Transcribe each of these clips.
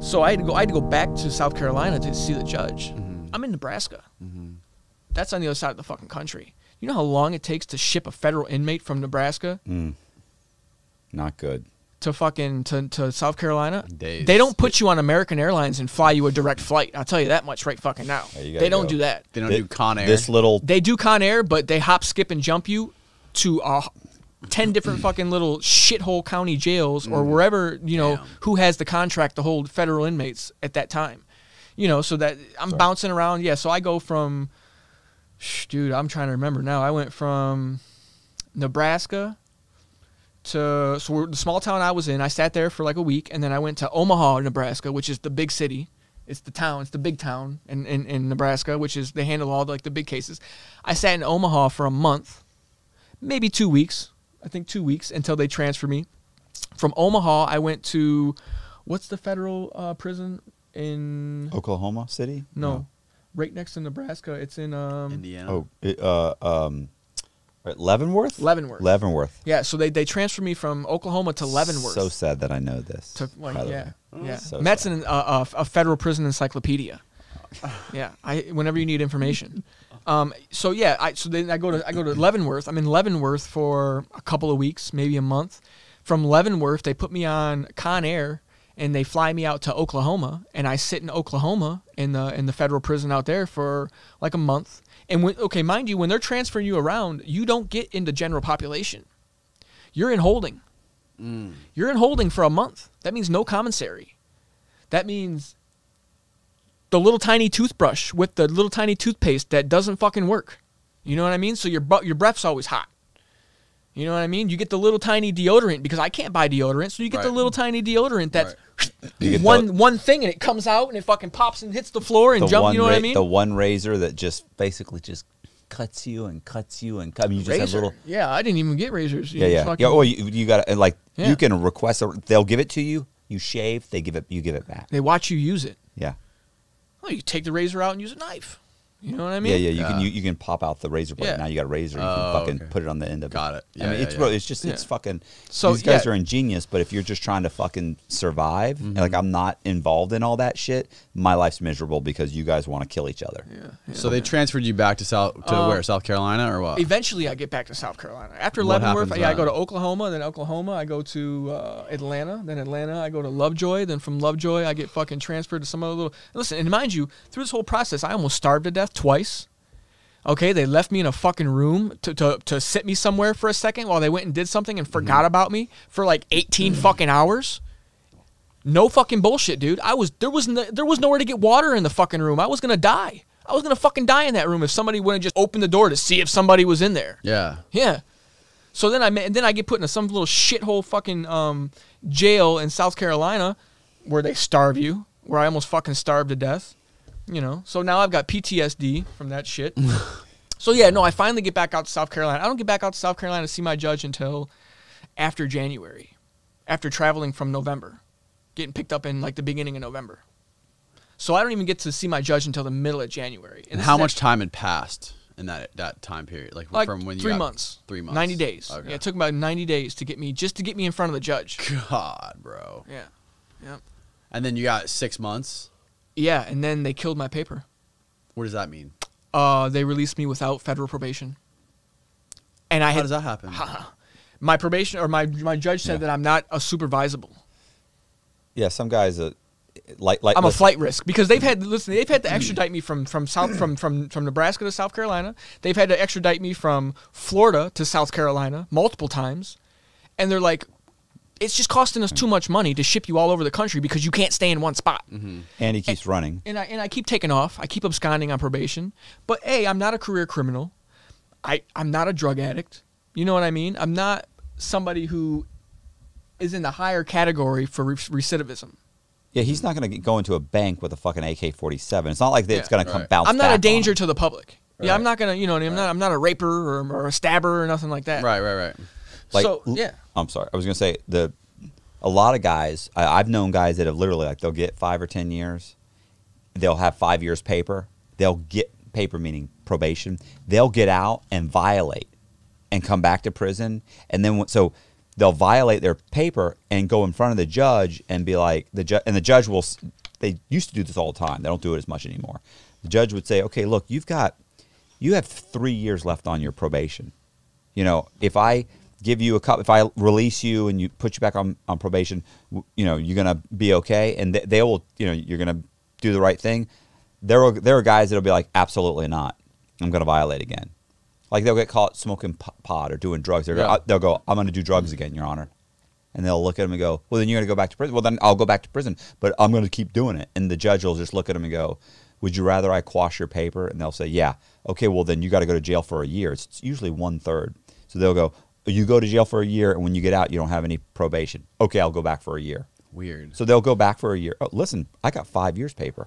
So I had to go. I had to go back to South Carolina to see the judge. Mm-hmm. I'm in Nebraska. That's on the other side of the fucking country. You know how long it takes to ship a federal inmate from Nebraska Mm. Not good. to fucking to, to South Carolina? Days. They don't put you on American Airlines and fly you a direct flight. I'll tell you that much right fucking now. Yeah, They don't go. do that. They don't Thi- do Con Air. This little They do Con Air, but they hop, skip, and jump you to uh, ten different fucking little shithole county jails or mm. wherever you know Damn. who has the contract to hold federal inmates at that time. You know, so that I'm bouncing around. Yeah, so I go from, dude, I'm trying to remember now. I went from Nebraska to so we're, the small town I was in. I sat there for like a week, and then I went to Omaha, Nebraska, which is the big city. It's the town. It's the big town in, in, in Nebraska, which is they handle all the, like the big cases. I sat in Omaha for a month, maybe two weeks. I think two weeks until they transfer me. From Omaha, I went to what's the federal uh, prison in Oklahoma City. no, right next to Nebraska. It's in um, Indiana. Oh, it, uh, um, right, Leavenworth. Leavenworth. Leavenworth. Yeah, so they they transferred me from Oklahoma to Leavenworth. So sad that I know this. to like by yeah, way. yeah. So Matt's sad. an, uh, a, a federal prison encyclopedia. yeah, I whenever you need information. Um, so yeah, I so then I go to I go to Leavenworth. I'm in Leavenworth for a couple of weeks, maybe a month. From Leavenworth, they put me on Con Air and they fly me out to Oklahoma, and I sit in Oklahoma in the in the federal prison out there for like a month. And when, okay, mind you, when they're transferring you around, you don't get into general population. You're in holding. You're in holding for a month. That means no commissary. That means the little tiny toothbrush with the little tiny toothpaste that doesn't fucking work. You know what I mean? So your your breath's always hot. You know what I mean? You get the little tiny deodorant because I can't buy deodorant, so you get the little tiny deodorant that's get one the- one thing and it comes out and it fucking pops and hits the floor and the jump. You know what I mean? The one razor that just basically just cuts you and cuts you and cut. I mean, you just have Razor. little. Yeah, I didn't even get razors. You Yeah, yeah, fucking- yeah. Well, you, you got to like Yeah. you can request. A, they'll give it to you. You shave. They give it. You give it back. they watch you use it. Yeah. Oh, you take the razor out and use a knife. You know what I mean? yeah, yeah. You Yeah. can you, you can pop out the razor blade. Yeah. Now you got a razor. You Oh, can fucking okay. put it on the end of Got it. it. I mean, yeah, it's yeah. it's just it's fucking. So, these guys yeah. are ingenious, but if you're just trying to fucking survive, Mm-hmm. like I'm not involved in all that shit, my life's miserable because you guys want to kill each other. Yeah, yeah. So they transferred you back to South to Uh, where? South Carolina or what? Eventually, I get back to South Carolina. After What Leavenworth, happens yeah, I go to Oklahoma. Then Oklahoma, I go to uh, Atlanta. Then Atlanta, I go to Lovejoy. Then from Lovejoy, I get fucking transferred to some other little. Listen, and mind you, through this whole process, I almost starved to death twice. Okay, they left me in a fucking room to, to, to sit me somewhere for a second while they went and did something and forgot about me for like 18 fucking hours. No fucking bullshit, dude. I was there was no, there was nowhere to get water in the fucking room. I was gonna die. I was gonna fucking die in that room if somebody wouldn't just open the door to see if somebody was in there. yeah. Yeah. So then I and then I get put into some little shithole fucking um, jail in South Carolina where they starve you, where I almost fucking starved to death. You know. So now I've got PTSD from that shit. so yeah, no, I finally get back out to South Carolina. I don't get back out to South Carolina to see my judge until after January, after traveling from November, getting picked up in like the beginning of November. So I don't even get to see my judge until the middle of January. And this how much time had passed in that that time period? Like, like from when you three months, Three months. ninety days. Okay. Yeah, it took about ninety days to get me just to get me in front of the judge. God, bro. Yeah, yeah, And then you got six months. Yeah. And then they killed my paper. What does that mean? Uh, they released me without federal probation. And I How had does that happen? my probation or my my judge said Yeah. that I'm not a supervisable. Yeah, some guys uh, like like I'm a flight risk because they've had listen. They've had to extradite me from from South from from from Nebraska to South Carolina. They've had to extradite me from Florida to South Carolina multiple times, and they're like, it's just costing us too much money to ship you all over the country because you can't stay in one spot. Mm-hmm. and he keeps running. and I and I keep taking off. I keep absconding on probation. But hey, I'm not a career criminal. I I'm not a drug addict. You know what I mean? I'm not somebody who is in the higher category for re- recidivism. Yeah, he's not going to go into a bank with a fucking AK-47. It's not like that it's Yeah. going to come Right. bounce. I'm not back a danger to the public. Yeah, I'm not gonna. You know, what I mean? I'm not. I'm not a raper or, or a stabber or nothing like that. Right, right, right. Like, so yeah. I'm sorry. I was going to say the a lot of guys. I, I've known guys that have literally like they'll get five or ten years. They'll have five years paper. They'll get paper meaning probation. They'll get out and violate, and come back to prison. And then so they'll violate their paper and go in front of the judge and be like the judge and the judge will they used to do this all the time they don't do it as much anymore the judge would say okay look you've got you have three years left on your probation you know if i give you a cup if i release you and you put you back on, on probation you know you're gonna be okay and they, they will you know you're gonna do the right thing there are there are guys that'll be like absolutely not i'm gonna violate again like they'll get caught smoking pot or doing drugs. They'll, Yeah. go, they'll go, I'm going to do drugs again, Your Honor. And they'll look at him and go, Well, then you're going to go back to prison. Well, then I'll go back to prison, but I'm going to keep doing it. And the judge will just look at him and go, Would you rather I quash your paper? And they'll say, Yeah. Okay, well, then you got to go to jail for a year. It's, it's usually one third. So they'll go, You go to jail for a year, and when you get out, you don't have any probation. Okay, I'll go back for a year. Weird. So they'll go back for a year. Oh, listen, I got five years paper.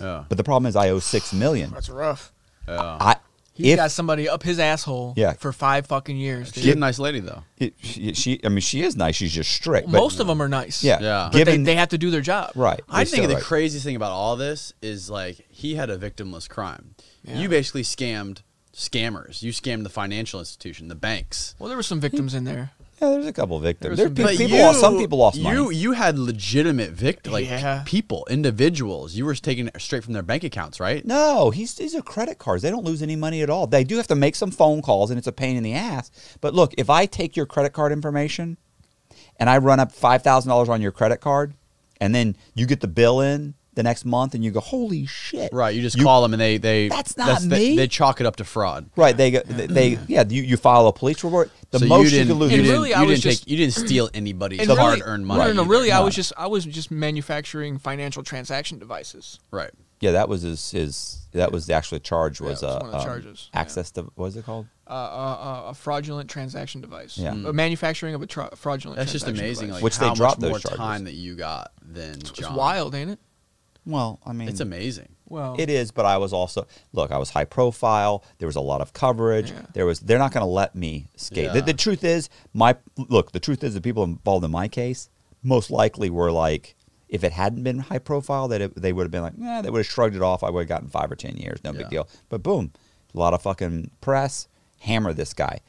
Yeah. But the problem is I owe six million. That's rough. Yeah. I, He's if, got somebody up his asshole Yeah. for five fucking years. Dude. She's a nice lady though. it- she, she, I mean, she is nice. She's just strict. but- Most of them are nice. Yeah. Yeah. But Given they, they have to do their job. right. I think the right. craziest thing about all this is like he had a victimless crime. Yeah. You basically scammed scammers. You scammed the financial institution, the banks. Well, there were some victims in there. Yeah, there's a couple of victims. There There, was pe- some But big- people, lost, some people lost you, money. You had legitimate victims, like Yeah. people, individuals. You were taking it straight from their bank accounts, right? No, he's these are credit cards. They don't lose any money at all. They do have to make some phone calls, and it's a pain in the ass. But look, if I take your credit card information and I run up five thousand dollars on your credit card, and then you get the bill in the next month, and you go, "Holy shit!" Right. You just call them and they they That's not they, me. they chalk it up to fraud. Right. They go, they, they yeah. You, you file a police report. The so most you didn't, can lose. you And didn't, really, you I was didn't just- take, you didn't steal anybody's And really- hard-earned money. No, no, no. either. Really, I was just I was just manufacturing financial transaction devices. right. yeah, that was his. his that was the actual charge. Was it was uh, one of the um, charges, yeah. access to what was it called? Uh, uh, uh, a fraudulent transaction device. Yeah. A manufacturing of a tra- fraudulent. That's just amazing. device. Like Which they how dropped much those more charges. time that you got than it's John. wild, ain't it? Well, I mean, It's amazing. Well, It is, but I was also look. I was high profile. There was a lot of coverage. Yeah. There was. They're not going to let me skate. The, Yeah. the truth is, my look. The truth is, the people involved in my case most likely were like, if it hadn't been high profile, that they would have been like, yeah, they would have shrugged it off. I would have gotten five or ten years. No Yeah. big deal. But boom, a lot of fucking press hammer this guy.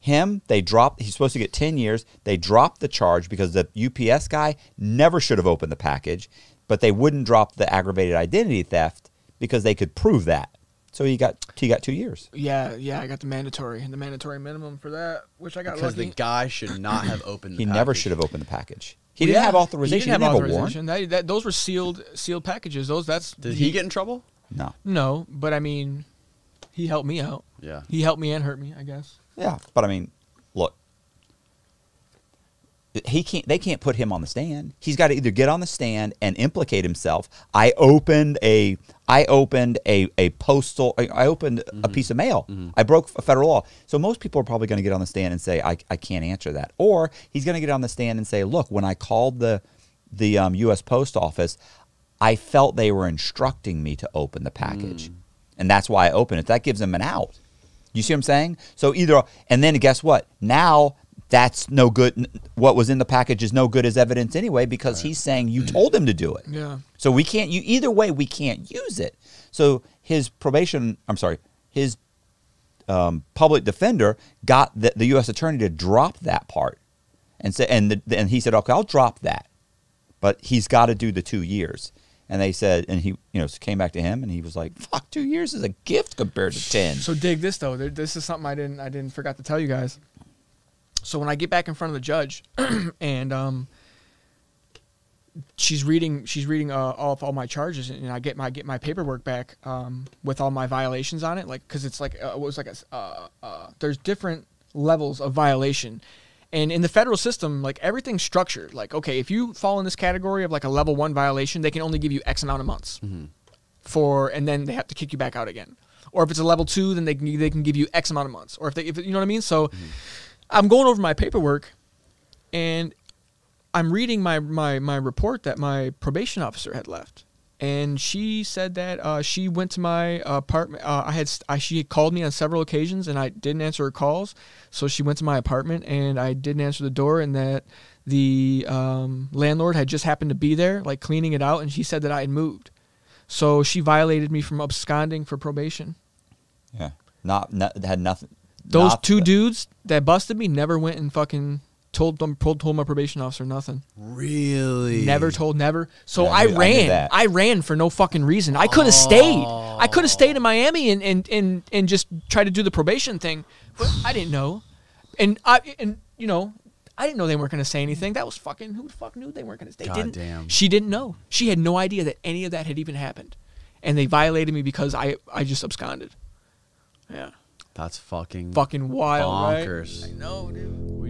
Him, they dropped. He's supposed to get ten years. They dropped the charge because the UPS guy never should have opened the package, but they wouldn't drop the aggravated identity theft because they could prove that. So he got he got two years. yeah, yeah. I got the mandatory, the mandatory minimum for that, which I got Because lucky. the guy should not have opened. He the never should have opened the package. He Well, didn't yeah, have authorization. He didn't have a warrant. authorization. That, that, those were sealed sealed packages. Those that's Did he get in trouble? No. no, but I mean, he helped me out. Yeah. He helped me and hurt me. I guess. Yeah, but I mean, look, he can't. They can't put him on the stand. He's got to either get on the stand and implicate himself. I opened a. I opened a a postal. I- opened a mm-hmm. piece of mail. Mm-hmm. I broke a federal law. So most people are probably going to get on the stand and say, I, I can't answer that. Or he's going to get on the stand and say, Look, when I called the the um, U.S. Post Office, I felt they were instructing me to open the package, mm. and that's why I opened it. That gives him an out. You see what I'm saying? So either, and then guess what? Now that's no good. What was in the package is no good as evidence anyway because he's saying you told him to do it. Yeah. So we can't. You either way, we can't use it. So his probation. I'm sorry. His um, public defender got the, the U.S. attorney to drop that part, and say, and the, and he said, okay, I'll drop that, but he's got to do the two years. And they said, and he, you know, came back to him, and he was like, "Fuck, two years is a gift compared to ten. So dig this though. There, this is something I didn't I didn't forgot to tell you guys. So when I get back in front of the judge, and um, she's reading she's reading uh, all of all my charges, and I get my get my paperwork back um, with all my violations on it, like because it's like uh, it was like a uh, uh, there's different levels of violation. And in the federal system, like everything's structured. Like, okay, if you fall in this category of like a level one violation, they can only give you X amount of months for, and then they have to kick you back out again. Or if it's a level two, then they can they can give you X amount of months. Or if they, if you know what I mean. So, I'm going over my paperwork, and I'm reading my my my report that my probation officer had left, and she said that uh, she went to my apartment. Uh, I had I, she had called me on several occasions, and I didn't answer her calls. So she went to my apartment, and I didn't answer the door, and that the um, landlord had just happened to be there, like cleaning it out, and she said that I had moved. So she violated me from absconding for probation. Yeah, not, not had nothing. Those two dudes that busted me never went and fucking Told them, told, told my probation officer nothing. Really? Never told, never. So Yeah, I knew- ran. I, ran for no fucking reason. I could have stayed. I could have oh. stayed in Miami and, and, and, and just tried to do the probation thing, but I didn't know. And I and you know, I didn't know they weren't going to say anything. That was fucking who the fuck knew they weren't going to. They God didn't. damn. She didn't know. She had no idea that any of that had even happened, and they violated me because I I just absconded. Yeah, That's fucking fucking wild, bonkers. right? I know, dude.